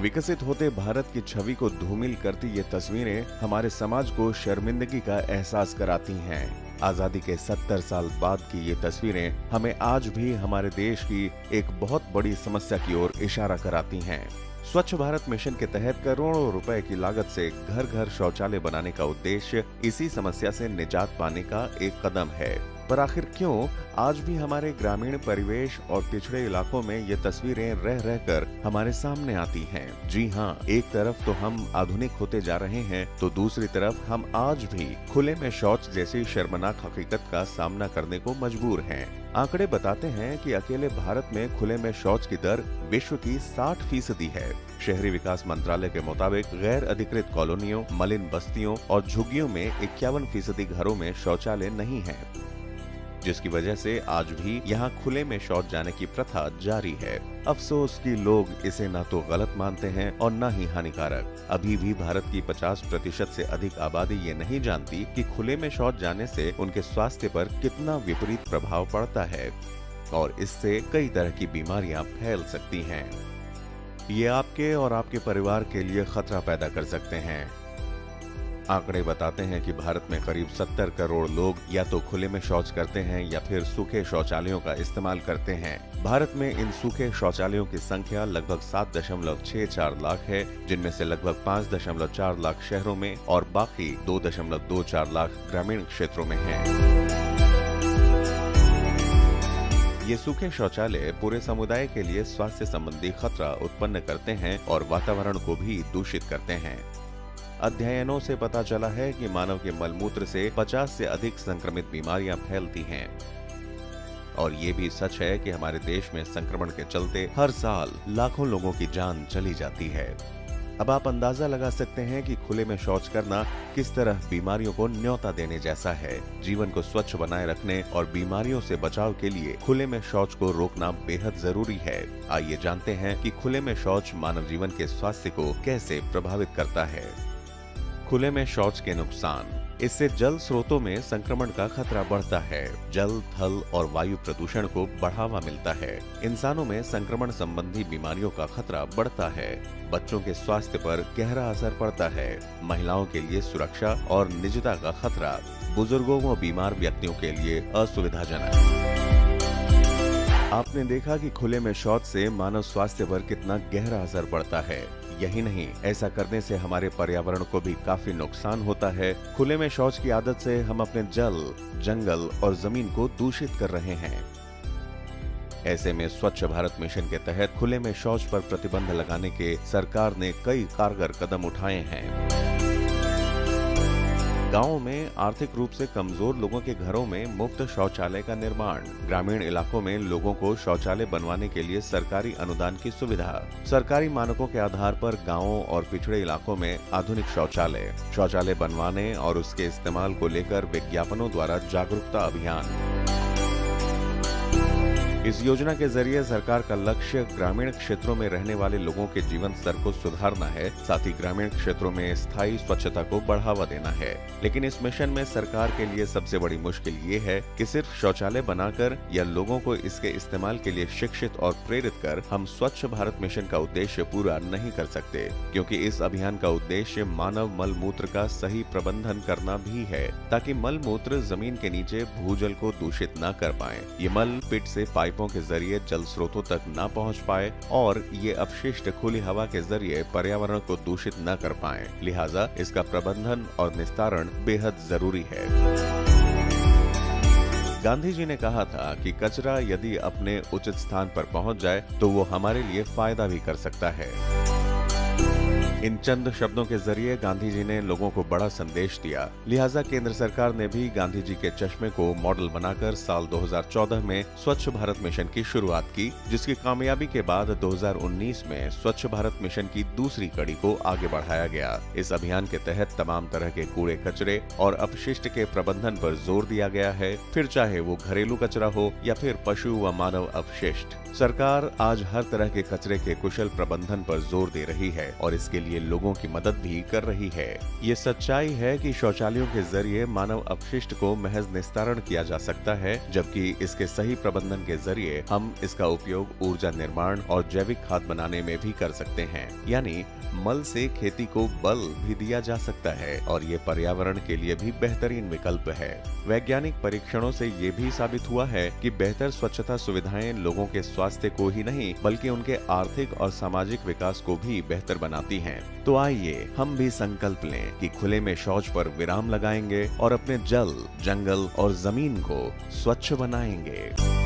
विकसित होते भारत की छवि को धूमिल करती ये तस्वीरें हमारे समाज को शर्मिंदगी का एहसास कराती हैं। आज़ादी के 70 साल बाद की ये तस्वीरें हमें आज भी हमारे देश की एक बहुत बड़ी समस्या की ओर इशारा कराती हैं। स्वच्छ भारत मिशन के तहत करोड़ों रुपए की लागत से घर घर शौचालय बनाने का उद्देश्य इसी समस्या से निजात पाने का एक कदम है। पर आखिर क्यों आज भी हमारे ग्रामीण परिवेश और पिछड़े इलाकों में ये तस्वीरें रह रहकर हमारे सामने आती हैं। जी हाँ एक तरफ़ तो हम आधुनिक होते जा रहे हैं तो दूसरी तरफ़ हम आज भी खुले में शौच जैसी शर्मनाक हकीकत का सामना करने को मजबूर हैं। आंकड़े बताते हैं कि अकेले भारत में खुले में शौच की दर विश्व की 60 फ़ीसदी है शहरी विकास मंत्रालय के मुताबिक गैर अधिकृत कॉलोनियों, मलिन बस्तियों और झुग्गियों में इक्यावन फ़ीसदी घरों में शौचालय नहीं है जिसकी वजह से आज भी यहाँ खुले में शौच जाने की प्रथा जारी है। अफसोस कि लोग इसे न तो गलत मानते हैं और न ही हानिकारक। अभी भी भारत की 50 प्रतिशत ऐसी अधिक आबादी ये नहीं जानती कि खुले में शौच जाने से उनके स्वास्थ्य पर कितना विपरीत प्रभाव पड़ता है और इससे कई तरह की बीमारियाँ फैल सकती हैं। ये आपके और आपके परिवार के लिए खतरा पैदा कर सकते हैं। आंकड़े बताते हैं कि भारत में करीब 70 करोड़ लोग या तो खुले में शौच करते हैं या फिर सूखे शौचालयों का इस्तेमाल करते हैं। भारत में इन सूखे शौचालयों की संख्या लगभग सात दशमलव छह चार लाख है, जिनमें से लगभग पाँच दशमलव चार लाख शहरों में और बाकी दो दशमलव दो चार लाख ग्रामीण क्षेत्रों में है। ये सूखे शौचालय पूरे समुदाय के लिए स्वास्थ्य संबंधी खतरा उत्पन्न करते हैं और वातावरण को भी दूषित करते हैं। अध्ययनों से पता चला है कि मानव के मलमूत्र से 50 से अधिक संक्रमित बीमारियाँ फैलती हैं। और ये भी सच है कि हमारे देश में संक्रमण के चलते हर साल लाखों लोगों की जान चली जाती है। अब आप अंदाज़ा लगा सकते हैं कि खुले में शौच करना किस तरह बीमारियों को न्योता देने जैसा है। जीवन को स्वच्छ बनाए रखने और बीमारियों से बचाव के लिए खुले में शौच को रोकना बेहद ज़रूरी है। आइए जानते हैं कि खुले में शौच मानव जीवन के स्वास्थ्य को कैसे प्रभावित करता है। खुले में शौच के नुकसान। इससे जल स्रोतों में संक्रमण का खतरा बढ़ता है। जल, थल और वायु प्रदूषण को बढ़ावा मिलता है। इंसानों में संक्रमण संबंधी बीमारियों का खतरा बढ़ता है। बच्चों के स्वास्थ्य पर गहरा असर पड़ता है। महिलाओं के लिए सुरक्षा और निजता का खतरा, बुज़ुर्गों व बीमार व्यक्तियों के लिए असुविधाजनक। आपने देखा कि खुले में शौच से मानव स्वास्थ्य पर कितना गहरा असर पड़ता है। यही नहीं, ऐसा करने से हमारे पर्यावरण को भी काफ़ी नुकसान होता है। खुले में शौच की आदत से हम अपने जल, जंगल और ज़मीन को दूषित कर रहे हैं। ऐसे में स्वच्छ भारत मिशन के तहत खुले में शौच पर प्रतिबंध लगाने के सरकार ने कई कारगर कदम उठाए हैं। गाँवों में आर्थिक रूप से कमज़ोर लोगों के घरों में मुफ़्त शौचालय का निर्माण। ग्रामीण इलाकों में लोगों को शौचालय बनवाने के लिए सरकारी अनुदान की सुविधा। सरकारी मानकों के आधार पर गाँवों और पिछड़े इलाकों में आधुनिक शौचालय। शौचालय बनवाने और उसके इस्तेमाल को लेकर विज्ञापनों द्वारा जागरूकता अभियान। इस योजना के ज़रिए सरकार का लक्ष्य ग्रामीण क्षेत्रों में रहने वाले लोगों के जीवन स्तर को सुधारना है, साथ ही ग्रामीण क्षेत्रों में स्थायी स्वच्छता को बढ़ावा देना है। लेकिन इस मिशन में सरकार के लिए सबसे बड़ी मुश्किल ये है कि सिर्फ़ शौचालय बनाकर या लोगों को इसके इस्तेमाल के लिए शिक्षित और प्रेरित कर हम स्वच्छ भारत मिशन का उद्देश्य पूरा नहीं कर सकते, क्योंकि इस अभियान का उद्देश्य मानव मल मूत्र का सही प्रबंधन करना भी है, ताकि मल मूत्र ज़मीन के नीचे भूजल को दूषित न कर पाए। ये मल पिट से पाइपों के ज़रिए जल स्रोतों तक न पहुँच पाए और ये अपशिष्ट खुली हवा के ज़रिए पर्यावरण को दूषित न कर पाए। लिहाजा इसका प्रबंधन और निस्तारण बेहद ज़रूरी है। गांधी जी ने कहा था कि कचरा यदि अपने उचित स्थान पर पहुँच जाए तो वो हमारे लिए फ़ायदा भी कर सकता है। इन चंद शब्दों के ज़रिए गांधी जी ने लोगों को बड़ा संदेश दिया। लिहाजा केंद्र सरकार ने भी गांधी जी के चश्मे को मॉडल बनाकर साल 2014 में स्वच्छ भारत मिशन की शुरुआत की, जिसकी कामयाबी के बाद 2019 में स्वच्छ भारत मिशन की दूसरी कड़ी को आगे बढ़ाया गया। इस अभियान के तहत तमाम तरह के कूड़े कचरे और अपशिष्ट के प्रबंधन पर ज़ोर दिया गया है। फिर चाहे वो घरेलू कचरा हो या फिर पशु व मानव अपशिष्ट। सरकार आज हर तरह के कचरे के कुशल प्रबंधन पर ज़ोर दे रही है और इसके लिए लोगों की मदद भी कर रही है। ये सच्चाई है कि शौचालयों के ज़रिए मानव अपशिष्ट को महज निस्तारण किया जा सकता है, जबकि इसके सही प्रबंधन के ज़रिए हम इसका उपयोग ऊर्जा निर्माण और जैविक खाद बनाने में भी कर सकते हैं। यानी, मल से खेती को बल भी दिया जा सकता है और ये पर्यावरण के लिए भी बेहतरीन विकल्प है। वैज्ञानिक परीक्षणों से ये भी साबित हुआ है कि बेहतर स्वच्छता सुविधाएँ लोगों के स्वास्थ्य को ही नहीं, बल्कि उनके आर्थिक और सामाजिक विकास को भी बेहतर बनाती हैं। तो आइए, हम भी संकल्प लें कि खुले में शौच पर विराम लगाएँगे और अपने जल, जंगल और ज़मीन को स्वच्छ बनाएँगे